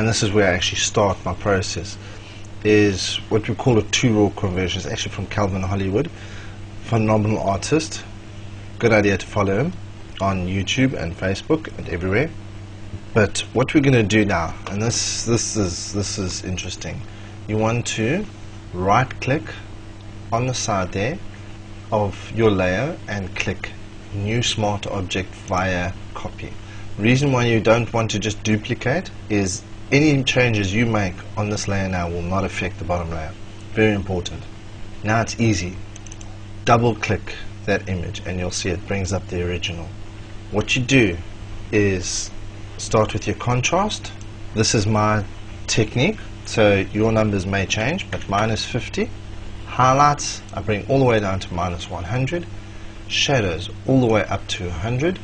and this is where I actually start my process, is what we call a two raw conversion. It's actually from Calvin Hollywood, phenomenal artist. Good idea to follow him on YouTube and Facebook and everywhere. But what we're going to do now, and this this is this is interesting. You want to right click on the side there of your layer and click new smart object via copy. Reason why you don't want to just duplicate is any changes you make on this layer now will not affect the bottom layer. Very important. Now it's easy. Double click that image and you'll see it brings up the original. What you do is start with your contrast. This is my technique. So your numbers may change, but minus 50. Highlights, I bring all the way down to minus 100. Shadows, all the way up to 100.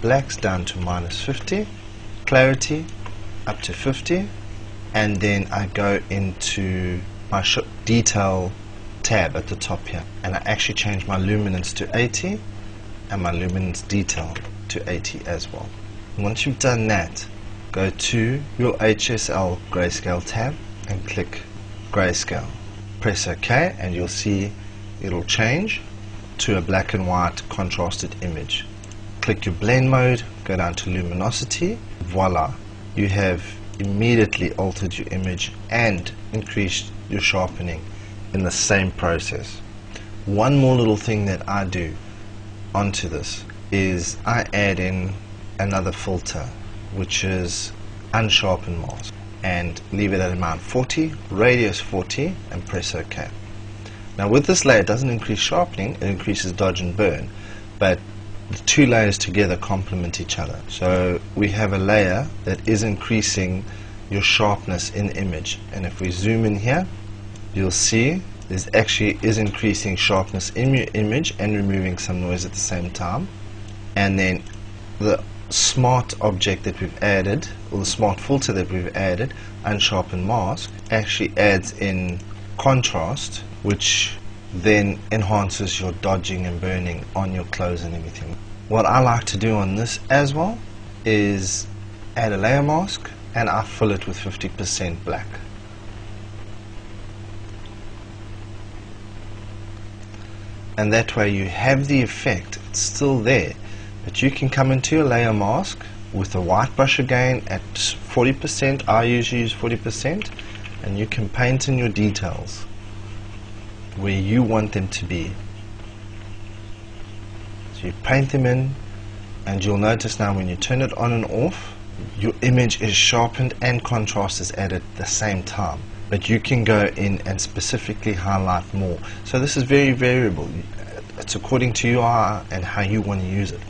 Blacks down to minus 50. Clarity, up to 50. And then I go into my detail tab at the top here. And I actually change my luminance to 80 and my luminance detail to 80 as well. Once you've done that, go to your HSL grayscale tab and click grayscale. Press OK and you'll see it'll change to a black and white contrasted image. Click your blend mode, go down to luminosity, voila, you have immediately altered your image and increased your sharpening in the same process. One more little thing that I do onto this is I add in another filter which is unsharpen mask and leave it at amount 40, radius 40 and press OK. Now with this layer it doesn't increase sharpening, it increases dodge and burn but the two layers together complement each other. So we have a layer that is increasing your sharpness in image and if we zoom in here you'll see this actually is increasing sharpness in your image and removing some noise at the same time and then the smart object that we've added or the smart filter that we've added unsharpen mask actually adds in contrast which then enhances your dodging and burning on your clothes and everything. What I like to do on this as well is add a layer mask and I fill it with 50% black. And that way you have the effect it's still there but you can come into your layer mask with a white brush again at 40%, I usually use 40%, and you can paint in your details where you want them to be. So you paint them in, and you'll notice now when you turn it on and off, your image is sharpened and contrast is added at the same time. But you can go in and specifically highlight more. So this is very variable. It's according to your eye uh, and how you want to use it.